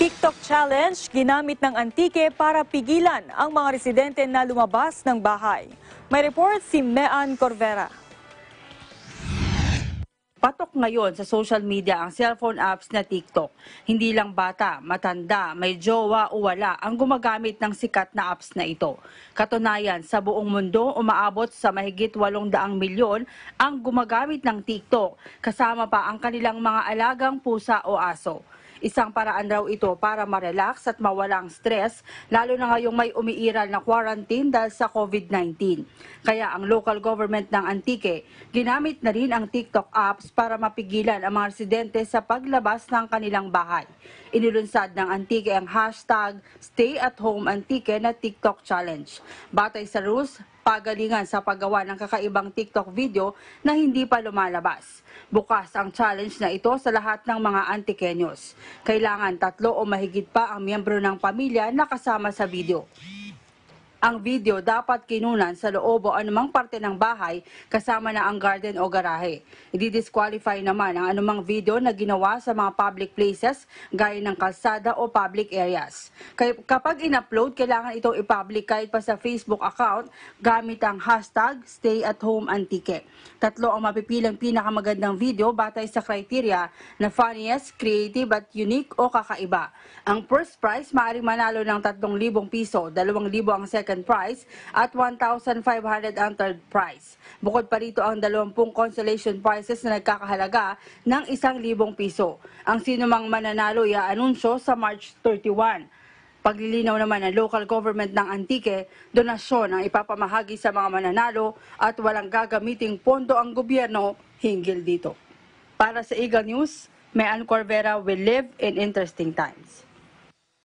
TikTok Challenge ginamit ng Antique para pigilan ang mga residente na lumabas ng bahay. May report si Mean Corvera. Patok ngayon sa social media ang cellphone apps na TikTok. Hindi lang bata, matanda, may jowa o wala ang gumagamit ng sikat na apps na ito. Katunayan, sa buong mundo, umaabot sa mahigit 800 milyon ang gumagamit ng TikTok, kasama pa ang kanilang mga alagang pusa o aso. Isang paraan raw ito para ma-relax at mawalang stress, lalo na ngayong may umiiral na quarantine dahil sa COVID-19. Kaya ang local government ng Antique, ginamit na rin ang TikTok apps para mapigilan ang mga residente sa paglabas ng kanilang bahay. Inilunsad ng Antique ang hashtag Stay at Home Antique na TikTok Challenge. Batay sa rules, pagalingan sa paggawa ng kakaibang TikTok video na hindi pa lumalabas. Bukas ang challenge na ito sa lahat ng mga Antikenyos. Kailangan tatlo o mahigit pa ang miyembro ng pamilya na kasama sa video. Ang video dapat kinunan sa loob o anumang parte ng bahay kasama na ang garden o garahe. I-disqualify naman ang anumang video na ginawa sa mga public places gaya ng kalsada o public areas. Kapag in-upload, kailangan itong i-public kahit pa sa Facebook account gamit ang hashtag StayAtHomeAntique. Tatlo ang mapipilang pinakamagandang video batay sa criteria na funniest, creative at unique o kakaiba. Ang first prize maaaring manalo ng 3,000 piso, 2,000 ang second prize at 1,500 ang third prize. Bukod pa rito ang 20 consolation prizes na nagkakahalaga ng 1,000 piso. Ang sinumang mananalo i-anunsyo sa March 31. Paglilinaw naman ng local government ng Antique, donasyon ang ipapamahagi sa mga mananalo at walang gagamiting pondo ang gobyerno hinggil dito. Para sa Eagle News, may Ann Corvera will live in interesting times.